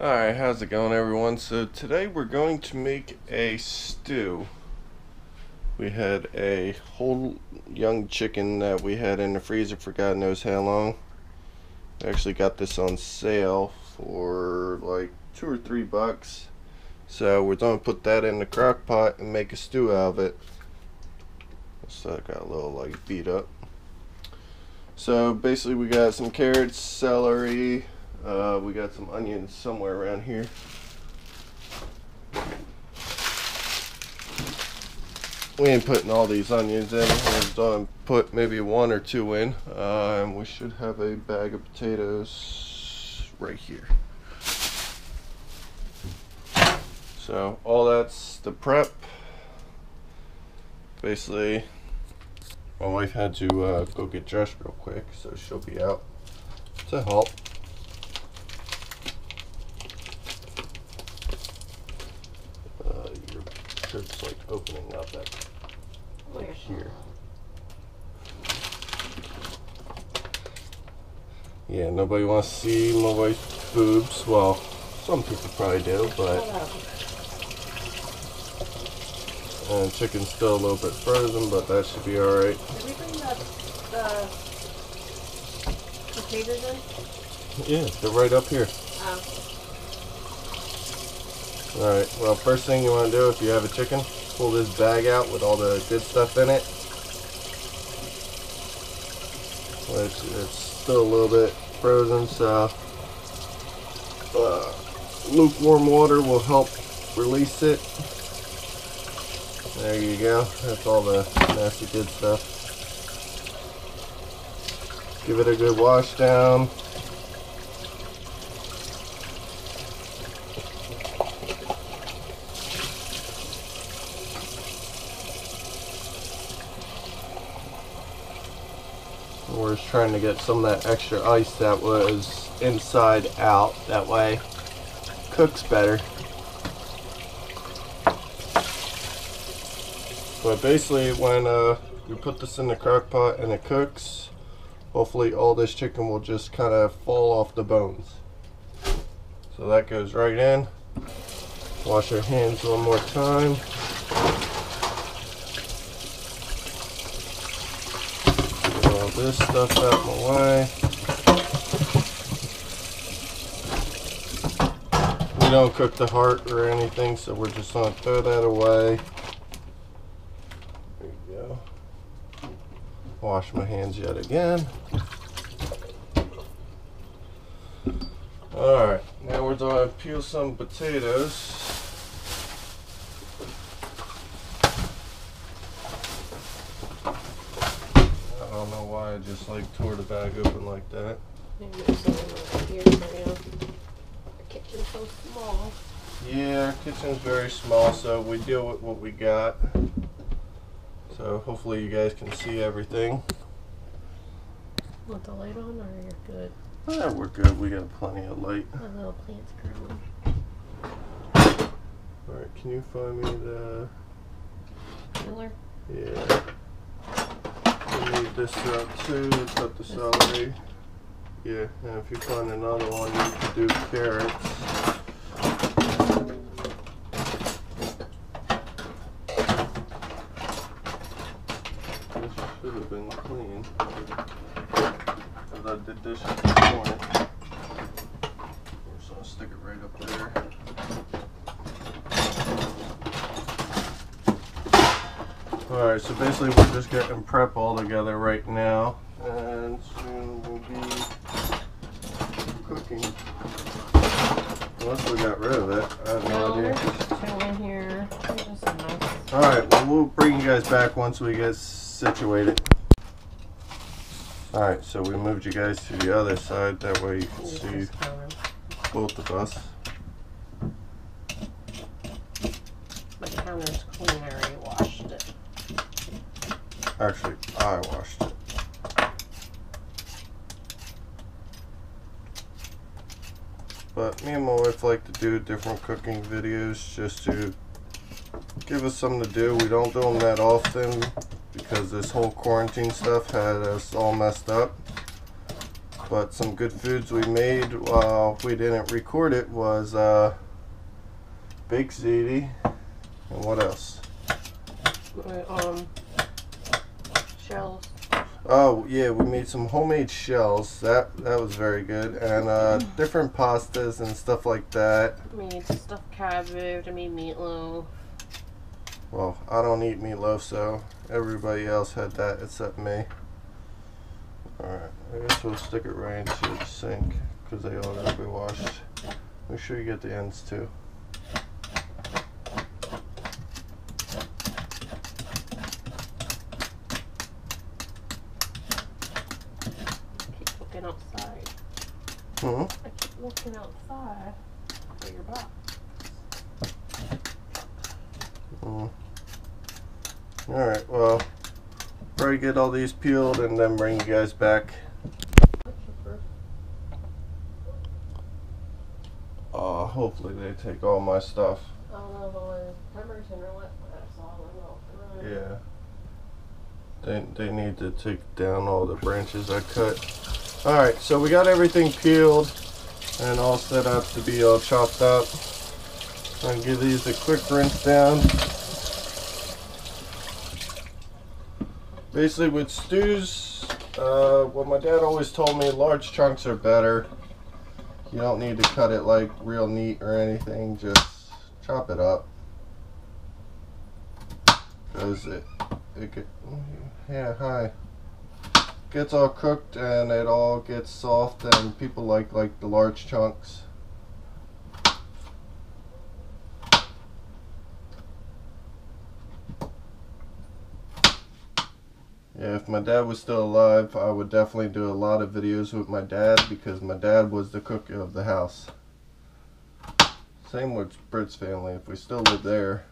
Alright, how's it going everyone? So today we're going to make a stew. We had a whole young chicken that we had in the freezer for God knows how long. We actually got this on sale for like two or three bucks. So we're going to put that in the crock pot and make a stew out of it. So I got a little like beat up. So basically we got some carrots, celery, uh, we got some onions somewhere around here. We ain't putting all these onions in. To put maybe one or two in. Uh, and we should have a bag of potatoes right here. So all that's the prep. Basically, my wife had to uh, go get dressed real quick, so she'll be out to help. Uh, shirt's like opening up at Where? here. Yeah, nobody wants to see my wife's boobs. Well, some people probably do, but uh, chicken's still a little bit frozen, but that should be alright. Did we bring the, the potatoes in? Yeah, they're right up here. Alright, well, first thing you want to do if you have a chicken, pull this bag out with all the good stuff in it. Which it's still a little bit frozen, so uh, lukewarm water will help release it. There you go. That's all the nasty good stuff. Give it a good wash down. We're just trying to get some of that extra ice that was inside out. That way, cooks better. But basically, when uh, you put this in the crock pot and it cooks, hopefully all this chicken will just kind of fall off the bones. So that goes right in. Wash your hands one more time. Get all this stuff out my way. We don't cook the heart or anything, so we're just gonna throw that away. There you go. Wash my hands yet again. Alright, now we're gonna peel some potatoes. I don't know why I just like tore the bag open like that. maybe here for. The kitchen's so small. Yeah, our kitchen's very small, so we deal with what we got. So hopefully you guys can see everything. Want the light on or you're good? Yeah, we're good. We got plenty of light. My little plant's growing. Alright, can you find me the... Miller? Yeah. This out too. Got the celery. Yeah, and if you find another one, you can do carrots. This should have been clean. Because I did this this morning. Just gonna stick it right up there. Alright, so basically we're just getting prep all together right now. And soon we'll be cooking. Unless we got rid of it. I have no No, idea. there's two in here. Alright, well we'll bring you guys back once we get situated. Alright, so we moved you guys to the other side, that way you can see both of us. My counter's clean. I already washed it. Actually, I washed it. But me and my wife like to do different cooking videos just to give us something to do. We don't do them that often because this whole quarantine stuff had us all messed up. But some good foods we made while we didn't record it was uh, baked ziti and what else? Um, shells. Oh yeah, we made some homemade shells. That that was very good, and uh, different pastas and stuff like that. We made stuffed cabbage. I made meatloaf. Well, I don't eat meatloaf, so everybody else had that except me. Alright, I guess we'll stick it right into the sink because they all gotta be washed. Make sure you get the ends too. Keep looking outside. Hmm I keep looking outside for your box. Mm. Alright, well, probably get all these peeled and then bring you guys back. Uh, hopefully they take all my stuff. I don't know was Pemberton or what, but I saw them out. Yeah. They, they need to take down all the branches I cut. Alright, so we got everything peeled and all set up to be all chopped up. Gonna give these a quick rinse down. Basically with stews, uh, what my dad always told me, large chunks are better. You don't need to cut it like real neat or anything, just chop it up. Cause it, it get, yeah, hi. Gets all cooked and it all gets soft and people like like the large chunks. Yeah, if my dad was still alive, I would definitely do a lot of videos with my dad because my dad was the cook of the house. Same with Britt's family. If we still lived there,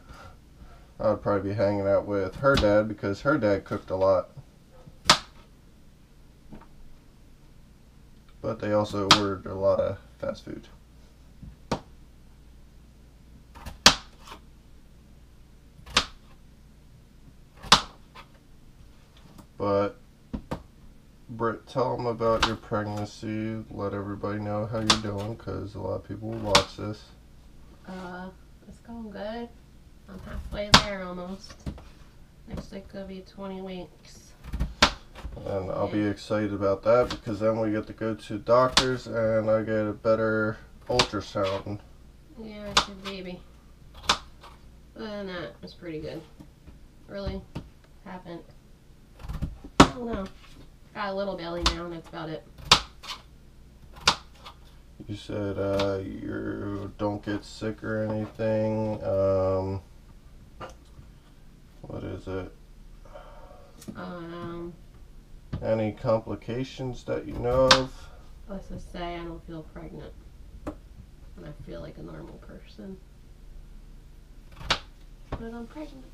I would probably be hanging out with her dad because her dad cooked a lot. But they also ordered a lot of fast food. But Britt, tell them about your pregnancy. Let everybody know how you're doing because a lot of people will watch this. Uh, it's going good. I'm halfway there almost. Next week will be 20 weeks. And I'll be excited about that because then we get to go to doctors and I get a better ultrasound. Yeah, it's your baby. Other than that, it's pretty good. Really haven't. I don't know. Got a little belly now, and that's about it. You said uh, you don't get sick or anything. Um, what is it? Um, Any complications that you know of? let's just say I don't feel pregnant. And I feel like a normal person. But I'm pregnant.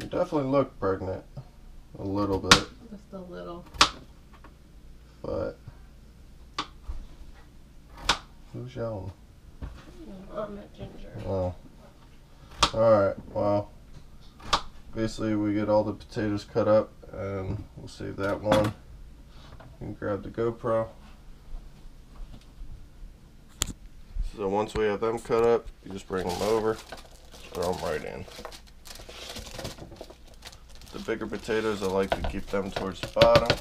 You definitely look pregnant. A little bit, Just a little. but. Who's yelling? I'm at Ginger. Oh. Alright, well. Basically, we get all the potatoes cut up, and we'll save that one. and grab the GoPro. So once we have them cut up, you just bring them over, throw them right in. The bigger potatoes, I like to keep them towards the bottom.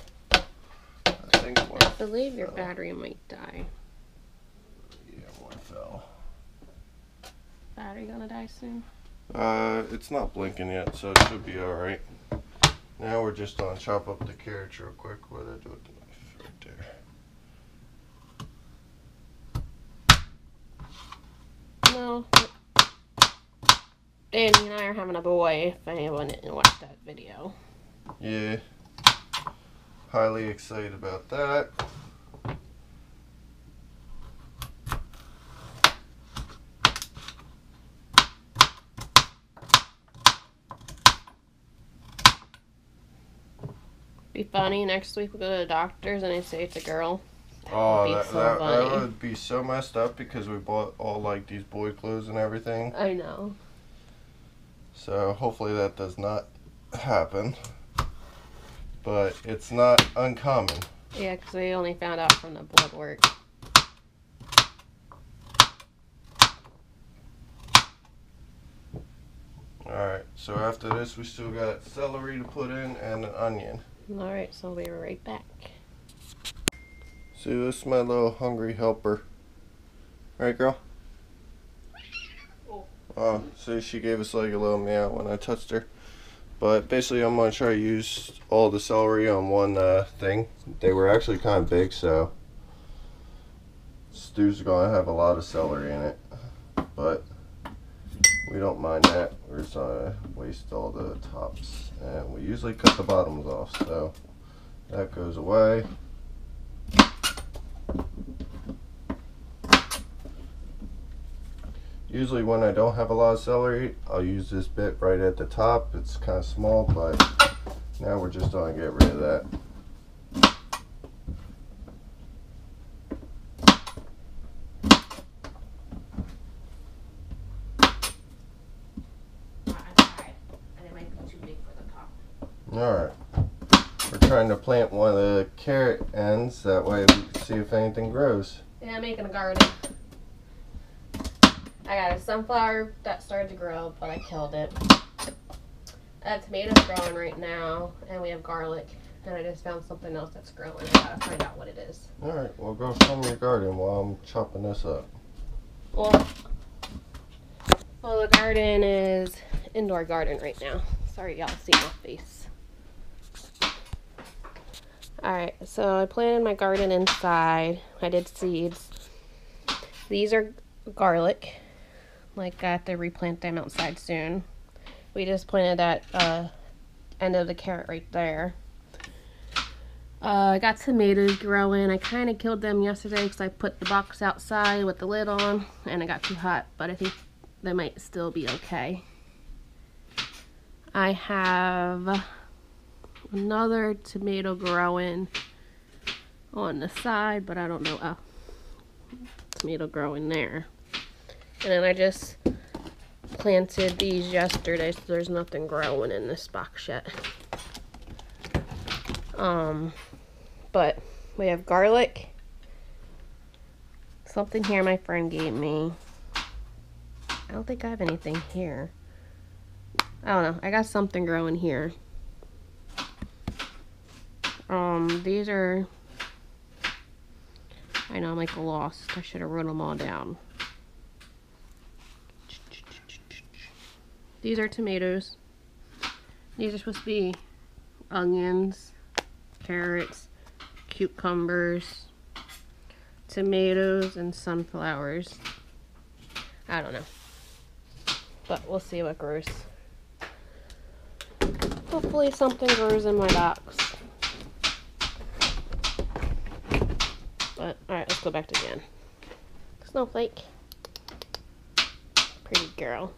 I think one, I believe your battery might die. yeah, one fell. Battery gonna die soon? Uh, it's not blinking yet, so it should be alright. Now we're just gonna chop up the carrots real quick. What did I do with the knife? Right there. No. Danny and I are having a boy if anyone didn't watch that video. Yeah. Highly excited about that. Be funny. Next week we go to the doctors and they say it's a girl. That Oh, would that, so that, that would be so messed up because we bought all like these boy clothes and everything. I know. So hopefully that does not happen. But it's not uncommon. Yeah, because we only found out from the blood work. Alright, so after this we still got celery to put in and an onion. Alright, so we'll be right back. See, this is my little hungry helper. Right, girl? Oh. Oh, see, she gave us like a little meow when I touched her. But basically, I'm going to try to use all the celery on one uh, thing. They were actually kind of big, so stew's going to have a lot of celery in it. But we don't mind that. We're just to waste all the tops. And we usually cut the bottoms off, so that goes away. Usually when I don't have a lot of celery, I'll use this bit right at the top. It's kind of small, but now we're just to get rid of that. Alright. We're trying to plant one of the carrot ends, that way we can see if anything grows. Yeah, I'm making a garden. I got a sunflower that started to grow, but I killed it. A tomato's growing right now, and we have garlic. And I just found something else that's growing. I gotta find out what it is. Alright, well go film your garden while I'm chopping this up. Well, well, the garden is indoor garden right now. Sorry, y'all see my face. Alright, so I planted my garden inside. I did seeds. These are garlic. Like, I have to replant them outside soon. We just planted that uh, end of the carrot right there. Uh, I got tomatoes growing. I kind of killed them yesterday because I put the box outside with the lid on and it got too hot, but I think they might still be okay. I have another tomato growing on the side, but I don't know. Oh, tomato growing there. And then I just planted these yesterday, so there's nothing growing in this box yet. Um, but we have garlic. Something here my friend gave me. I don't think I have anything here. I don't know. I got something growing here. Um, these are... I know, I'm like lost. I should have wrote them all down. These are tomatoes. These are supposed to be onions, carrots, cucumbers, tomatoes, and sunflowers. I don't know. But we'll see what grows. Hopefully something grows in my box. But, alright, let's go back to Jen. Snowflake. Pretty girl.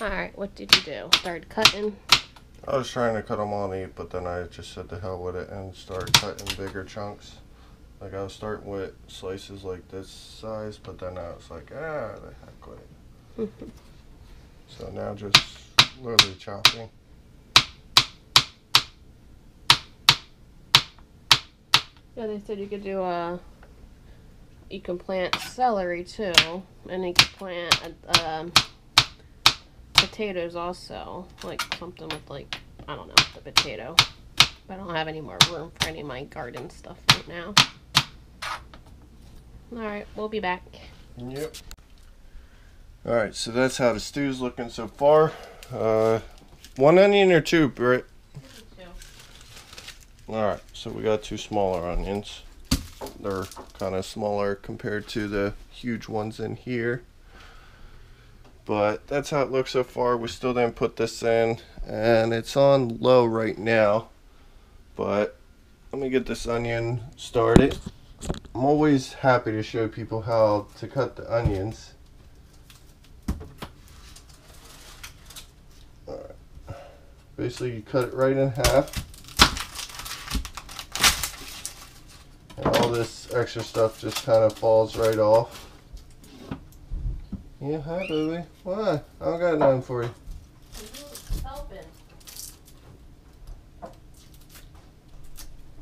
Alright, what did you do? Started cutting. I was trying to cut them all neat, but then I just said the hell with it and started cutting bigger chunks. Like I was starting with slices like this size, but then I was like, ah, the heck with it. so now just literally chopping. Yeah, they said you could do a. You can plant celery too, and you can plant um, potatoes also, like something with like I don't know the potato. But I don't have any more room for any of my garden stuff right now. All right, we'll be back. Yep. All right, so that's how the stew's looking so far. Uh, one onion or two, Britt. All right, so we got two smaller onions. They're kind of smaller compared to the huge ones in here. But that's how it looks so far. We still didn't put this in, and it's on low right now. But let me get this onion started. I'm always happy to show people how to cut the onions. Basically, you cut it right in half. And all this extra stuff just kind of falls right off. Yeah, hi, baby. What? I don't got nothing for you.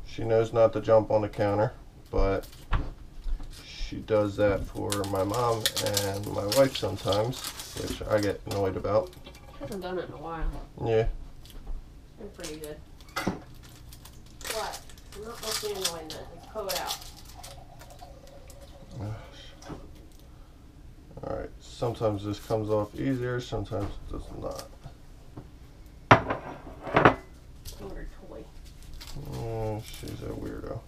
She knows not to jump on the counter, but she does that for my mom and my wife sometimes, which I get annoyed about. Hasn't done it in a while. Yeah. Been pretty good. Not mostly annoying it. It's coat out. Alright, sometimes this comes off easier, sometimes it does not. Toy. Mm, she's a weirdo.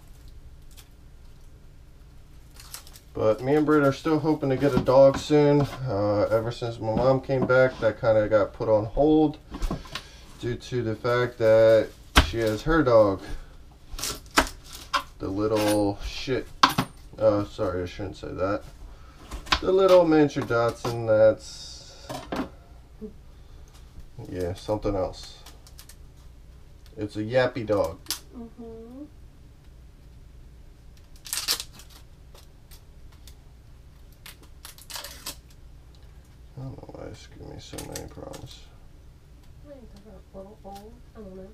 But me and Britt are still hoping to get a dog soon. Uh, ever since my mom came back, that kind of got put on hold due to the fact that she has her dog. The little shit. Oh, sorry, I shouldn't say that. The little miniature Dachshund that's. Yeah, something else. It's a yappy dog. Mm-hmm. I don't know why it's giving me so many problems. A little old. I don't know.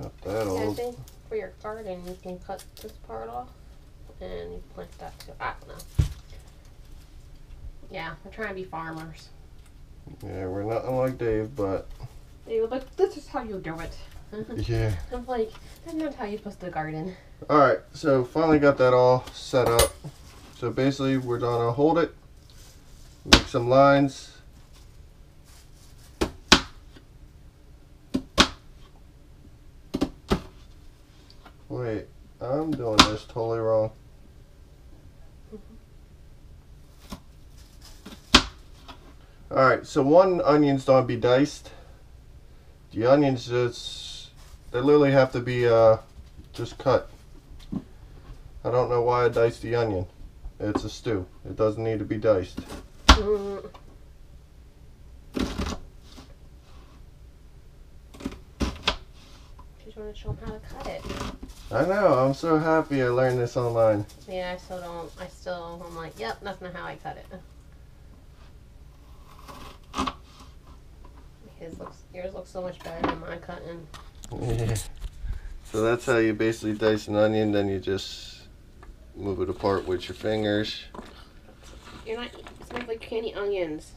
Not that old. Think for your garden you can cut this part off and you plant that too. I don't know. Yeah, we're trying to be farmers. Yeah, we're not like Dave, but They were like, this is how you do it. yeah. I'm like, that's not how you're supposed to garden. Alright, so finally got that all set up. So basically, we're gonna hold it, make some lines. I'm doing this totally wrong. Alright, so one onion's gonna be diced. The onions just, they literally have to be uh, just cut. I don't know why I diced the onion. It's a stew. It doesn't need to be diced. Mm. She's want to show him how to cut it. I know. I'm so happy I learned this online. Yeah, I still don't. I still. I'm like, yep, that's not how I cut it. His looks. Yours looks so much better than my cutting. Yeah. So that's how you basically dice an onion. Then you just move it apart with your fingers. You're not. It smells like candy onions.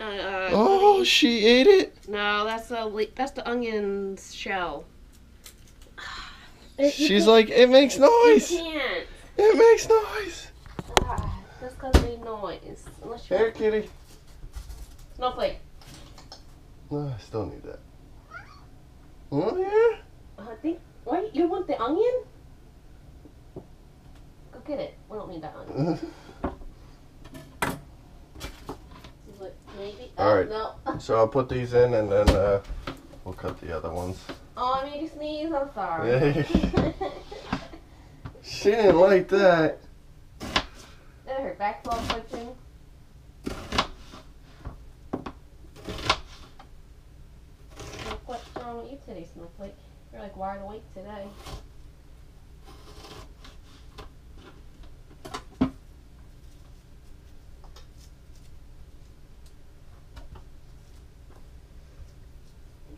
Uh, uh, Oh, she ate it. No, that's the that's the onion's shell. It- She's like, it makes you noise. can't. It makes noise. Ah, That's because they noise. Unless you Here, kitty. snowflake. No, I still need that. Oh yeah. I think. Wait, you want the onion? Go get it. We don't need that onion. Maybe. Oh, All right. No. So I'll put these in and then uh, we'll cut the other ones. Oh, I made you sneeze. I'm sorry. She didn't like that. that hurt. Back ball switching. What's wrong with you today, Snowflake? You're like wide awake today.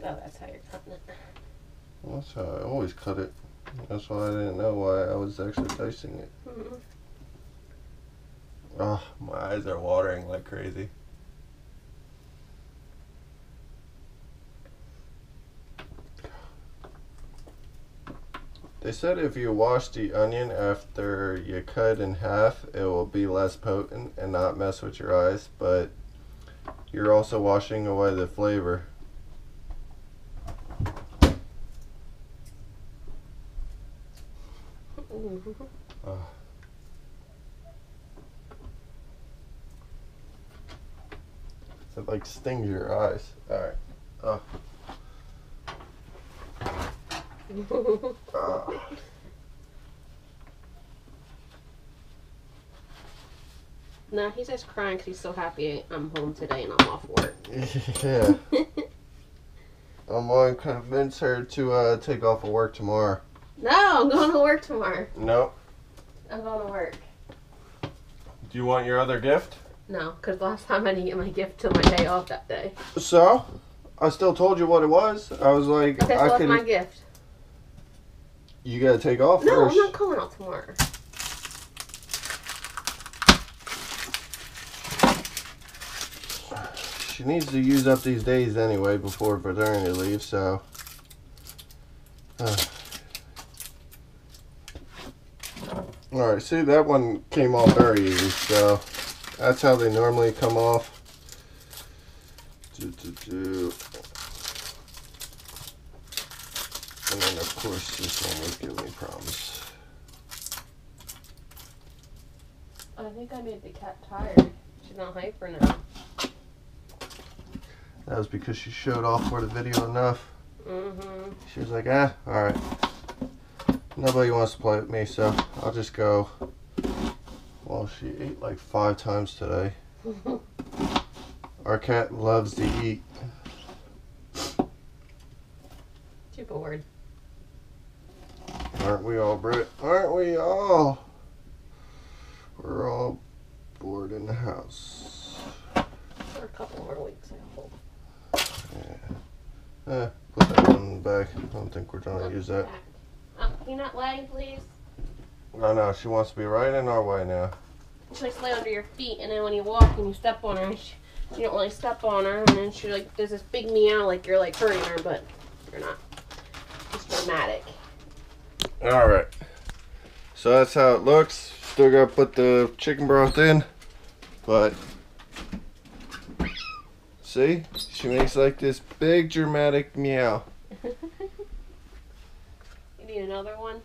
Oh, that's how you're cutting it. How I always cut it. That's why I didn't know why I was actually tasting it. Mhm. Oh, my eyes are watering like crazy. They said if you wash the onion after you cut in half, it will be less potent and not mess with your eyes, but you're also washing away the flavor. Mhm. It like stings your eyes. Alright. Ah. no, he's just crying because he's so happy I'm home today and I'm off work. yeah. I'm going to convince her to uh, take off of work tomorrow. no, I'm going to work tomorrow. No. I'm going to work. Do you want your other gift? No, because last time I didn't get my gift till my day off that day. So, I still told you what it was. I was like, Okay, so I could. my gift? You gotta take off No, first. I'm not calling out tomorrow. She needs to use up these days anyway before paternity leave, so. Uh. Alright, see, that one came off very easy, so that's how they normally come off. Do, do, do. And then, of course, this one was giving me problems. I think I made the cat tired. She's not hyper now. That was because she showed off for the video enough. Mm-hmm. She was like, ah, alright. Nobody wants to play with me, so I'll just go. Well, she ate like five times today. Our cat loves to eat. Too bored. Aren't we all, Britt? Aren't we all? We're all bored in the house. For a couple more weeks, I hope. Yeah. Eh, put that one in the bag. I don't think we're going to use that. Uh, can you not lay, please? No, no, she wants to be right in our way now. She likes to lay under your feet, and then when you walk and you step on her, she, you don't really step on her, and then she like does this big meow like you're like hurting her, but you're not. It's dramatic. Alright. So that's how it looks. Still gotta put the chicken broth in. But see? She makes like this big dramatic meow. You need another one?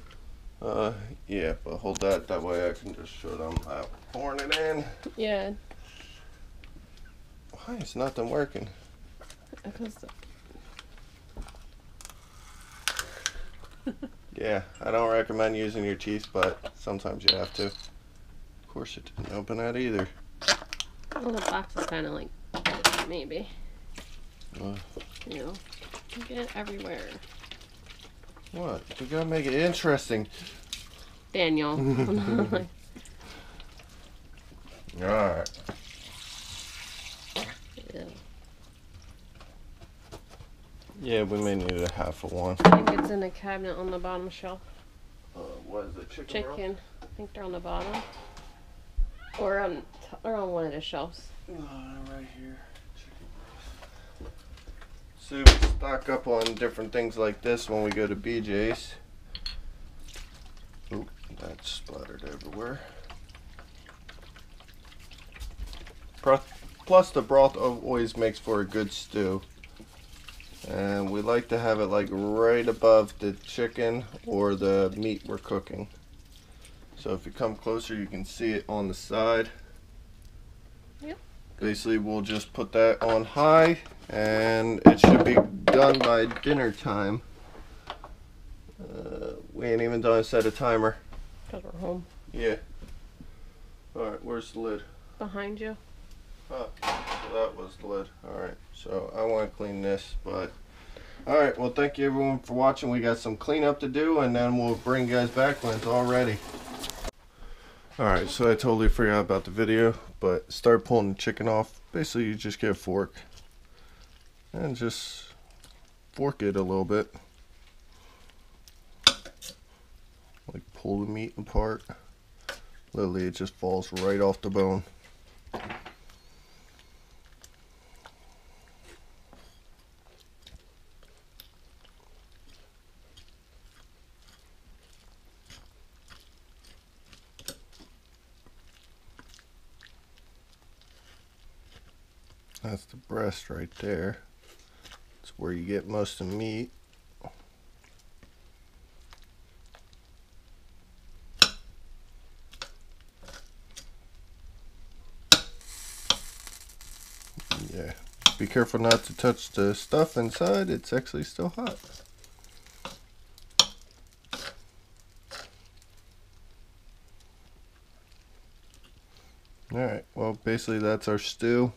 Uh yeah, but hold that that way I can just show them how pouring it in. Yeah. Why is nothing working? Because Yeah, I don't recommend using your teeth, but sometimes you have to. Of course it didn't open that either. well, the box is kind of like maybe. Uh. You know, you get it everywhere. What? We gotta make it interesting. Daniel. Alright. Ew. Yeah, we may need a half of one. I think it's in the cabinet on the bottom shelf. Uh, what is it? Chicken, broth? Chicken. I think they're on the bottom. Or on, t- or on one of the shelves. Uh, right here. So stock up on different things like this when we go to BJ's. Oop, that splattered everywhere. Plus, the broth always makes for a good stew. And we like to have it like right above the chicken or the meat we're cooking. So if you come closer, you can see it on the side. Yep. Basically, we'll just put that on high, and it should be done by dinner time. Uh, we ain't even done set a timer. Because we're home. Yeah. All right, where's the lid? Behind you. Oh, so that was the lid. All right, so I want to clean this, but all right. Well, thank you everyone for watching. We got some cleanup to do, and then we'll bring you guys back when it's all ready. All right, so I totally forgot about the video, but start pulling the chicken off. Basically, you just get a fork and just fork it a little bit, like pull the meat apart. Literally, it just falls right off the bone. That's the breast right there. It's where you get most of the meat. Yeah. Be careful not to touch the stuff inside. It's actually still hot. Alright, well basically that's our stew.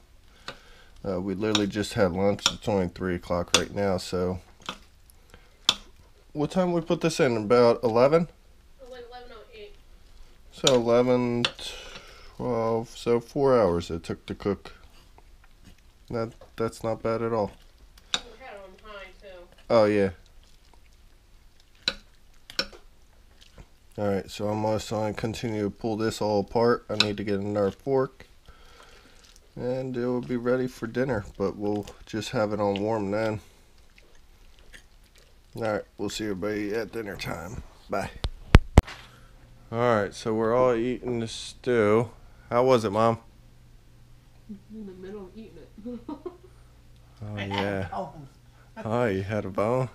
Uh, we literally just had lunch. It's only 3 o'clock right now, so... What time we put this in? About 11? Like 11.08. So 11, 12, so 4 hours it took to cook. That, that's not bad at all. Oh, yeah. Alright, so I'm going to continue to pull this all apart. I need to get another fork. And it will be ready for dinner, but we'll just have it on warm then. Alright, we'll see everybody at dinner time. Bye. Alright, so we're all eating the stew. How was it, Mom? In the middle of eating it. Oh, yeah. Oh, you had a bone?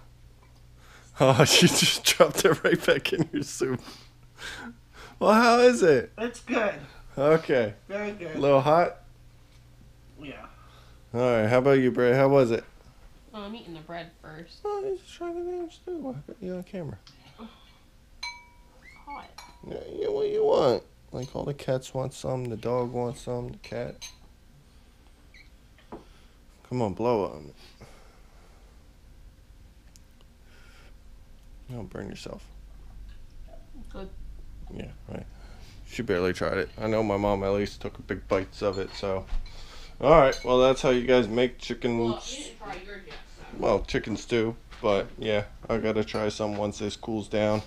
Oh, you just dropped it right back in your soup. Well, how is it? It's good. Okay. Very good. A little hot? Yeah. Alright, how about you, Bray? How was it? oh, I'm eating the bread first. Oh, you just trying to damn stew. I got you on camera. Hot. Yeah, yeah, what you want? Like all the cats want some, the dog wants some, the cat. Come on, blow on it. Don't burn yourself. Good. Yeah, right. She barely tried it. I know my mom at least took big bites of it, so. Alright, well, that's how you guys make chicken. Well, you didn't try yours yet, so. well, chicken stew. But yeah, I gotta try some once this cools down.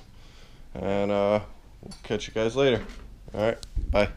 And uh, we'll catch you guys later. Alright, bye.